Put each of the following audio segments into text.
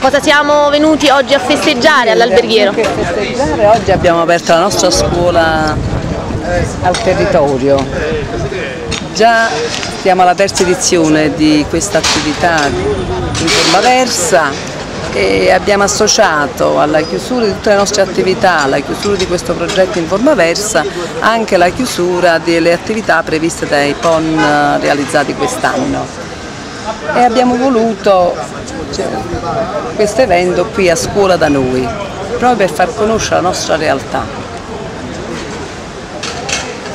Cosa siamo venuti oggi a festeggiare all'alberghiero? oggi abbiamo aperto la nostra scuola al territorio. Già siamo alla terza edizione di questa attività in forma versa e abbiamo associato alla chiusura di tutte le nostre attività, alla chiusura di questo progetto in forma versa, anche la chiusura delle attività previste dai PON realizzati quest'anno. E abbiamo voluto cioè, questo evento qui a scuola da noi, proprio per far conoscere la nostra realtà.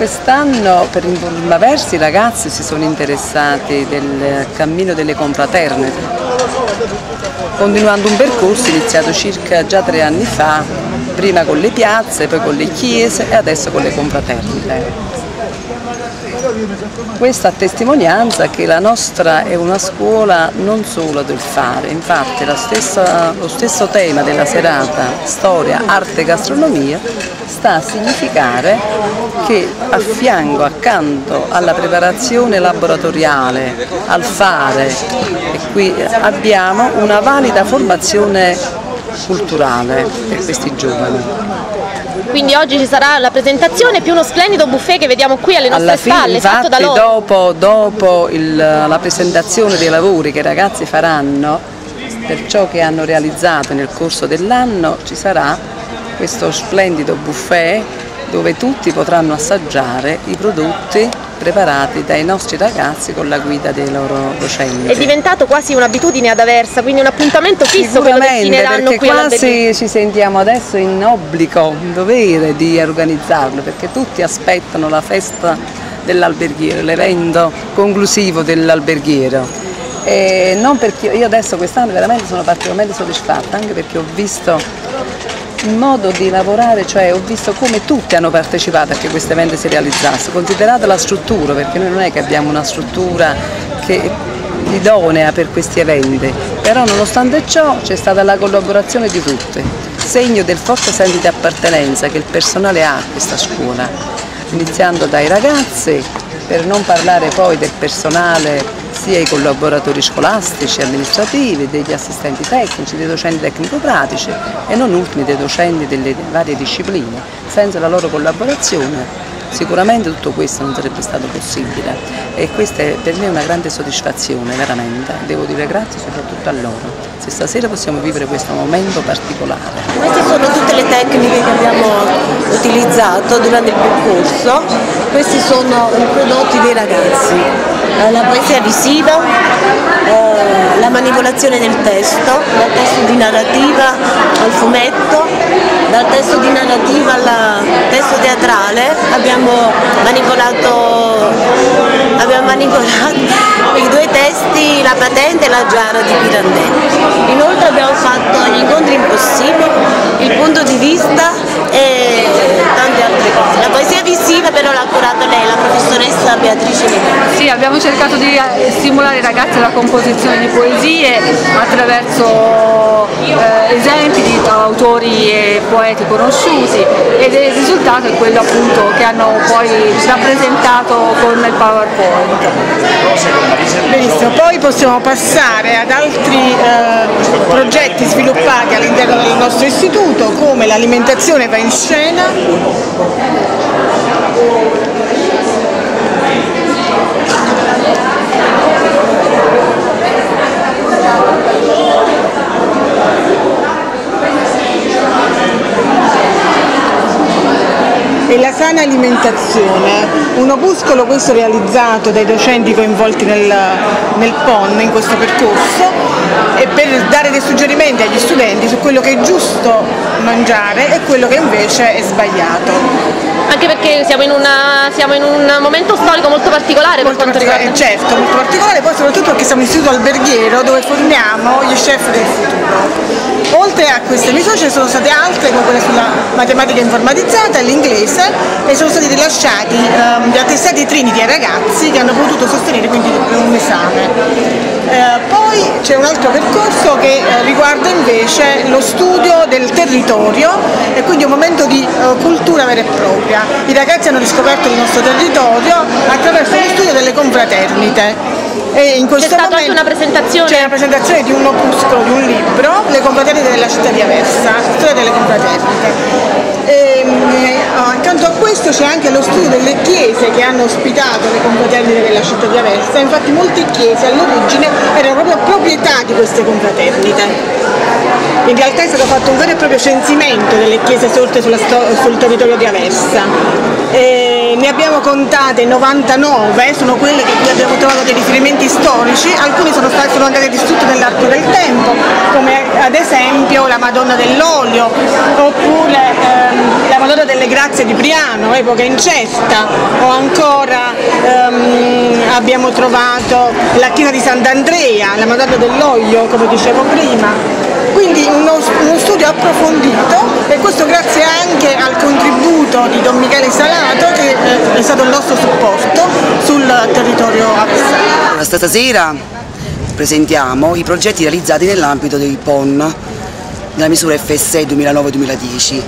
Quest'anno per Versi i ragazzi si sono interessati del cammino delle confraternite, continuando un percorso iniziato circa già tre anni fa, prima con le piazze, poi con le chiese e adesso con le confraternite. Questa testimonianza che la nostra è una scuola non solo del fare, infatti stessa, lo stesso tema della serata, storia, arte e gastronomia, sta a significare che a fianco, accanto alla preparazione laboratoriale, al fare, qui abbiamo una valida formazione culturale per questi giovani. Quindi oggi ci sarà la presentazione più uno splendido buffet che vediamo qui alle nostre Alla fine, spalle, da infatti, dopo, dopo il- la presentazione dei lavori che i ragazzi faranno per ciò che hanno realizzato nel corso dell'anno ci sarà questo splendido buffet dove tutti potranno assaggiare i prodotti preparati dai nostri ragazzi con la guida dei loro docenti. È diventato quasi un'abitudine ad Aversa, quindi un appuntamento fisso quello che perché qui quasi ci sentiamo adesso in obbligo, in dovere di organizzarlo, perché tutti aspettano la festa dell'alberghiero, l'evento conclusivo dell'alberghiero. E non perché io adesso quest'anno veramente sono particolarmente soddisfatta, anche perché ho visto modo di lavorare, cioè ho visto come tutti hanno partecipato a che questo evento si realizzasse, considerata la struttura, perché noi non è che abbiamo una struttura che idonea per questi eventi, però nonostante ciò c'è stata la collaborazione di tutti, segno del forte senso di appartenenza che il personale ha a questa scuola, iniziando dai ragazzi, per non parlare poi del personale sia i collaboratori scolastici, amministrativi, degli assistenti tecnici, dei docenti tecnico-pratici e non ultimi dei docenti delle varie discipline. Senza la loro collaborazione sicuramente tutto questo non sarebbe stato possibile e questa è per me una grande soddisfazione, veramente. Devo dire grazie soprattutto a loro. Se stasera possiamo vivere questo momento particolare. Queste sono tutte le tecniche che abbiamo utilizzato durante il percorso, questi sono i prodotti dei ragazzi, la poesia visiva, eh, la manipolazione del testo, dal testo di narrativa al fumetto, dal testo di narrativa al testo teatrale, abbiamo manipolato, abbiamo manipolato i due testi, la patente e la giara di Pirandelli. Inoltre abbiamo fatto gli incontri impossibili, il punto di vista e tante altre cose. La poesia visiva però l'ha curata lei, la professoressa Beatrice Leone. Sì, abbiamo cercato di eh, stimolare i ragazzi alla composizione di poesie attraverso eh, esempi di autori e poeti conosciuti ed il risultato è quello appunto che hanno poi rappresentato con il PowerPoint. Benissimo, poi possiamo passare ad altri eh, progetti sviluppati all'interno del nostro istituto come l'alimentazione va in scena e la sana alimentazione, un opuscolo questo realizzato dai docenti coinvolti nel, nel PON in questo percorso e per dare dei suggerimenti agli studenti su quello che è giusto mangiare e quello che invece è sbagliato. Anche perché siamo in, una- siamo in un momento storico molto particolare per Molto quanto particolare, riguarda certo, molto particolare, poi soprattutto perché siamo un istituto alberghiero dove formiamo gli chef del futuro. Oltre a queste misure ce ne sono state altre come quelle sulla matematica informatizzata, l'inglese e e sono stati rilasciati ehm, gli attestati Trinity ai ragazzi che hanno potuto sostenere quindi un esame. Eh, poi c'è un altro percorso che eh, riguarda invece lo studio del territorio e quindi un momento di eh, cultura vera e propria. I ragazzi hanno riscoperto il nostro territorio attraverso lo studio delle confraternite. E in questo C'è stata anche una presentazione? C'è una presentazione di un opuscolo, di un libro, Le confraternite della città di Aversa, storia delle confraternite. E, ehm, accanto a questo c'è anche lo studio delle chiese che hanno ospitato le confraternite della città di Aversa, infatti molte chiese all'origine erano proprio proprietà di queste confraternite. In realtà è stato fatto un vero e proprio censimento delle chiese sorte sul territorio di Aversa. E ne abbiamo contate 99, sono quelle che qui abbiamo dei riferimenti storici, alcuni sono, stati, sono andate distrutte nell'arco del tempo, come ad esempio la Madonna dell'Olio, oppure ehm, la Madonna delle Grazie di Priano, epoca incesta, o ancora ehm, abbiamo trovato la chiesa di Sant'Andrea, la Madonna dell'Olio, come dicevo prima. Quindi uno, uno, studio approfondito e questo grazie anche al contributo di Don Michele Salato che eh, è stato il nostro supporto sul territorio. Stasera presentiamo i progetti realizzati nell'ambito dei PON, nella misura FSE 2009-2010,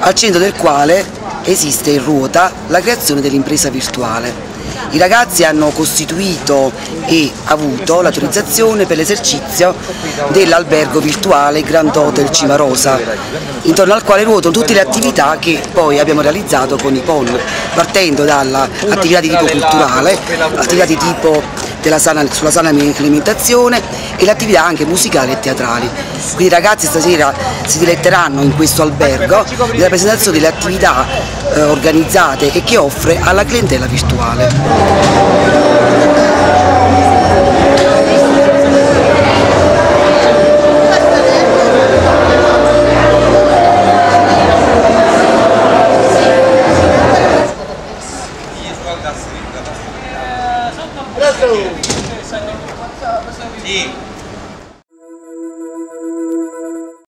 al centro del quale esiste in ruota la creazione dell'impresa virtuale. I ragazzi hanno costituito e avuto l'autorizzazione per l'esercizio dell'albergo virtuale Grand Hotel Cimarosa, intorno al quale ruotano tutte le attività che poi abbiamo realizzato con i PON, partendo dall'attività di tipo culturale, attività di tipo sana, sulla sana alimentazione e le attività anche musicali e teatrali. Quindi i ragazzi stasera si diletteranno in questo albergo della presentazione delle attività eh, organizzate e che offre alla clientela virtuale.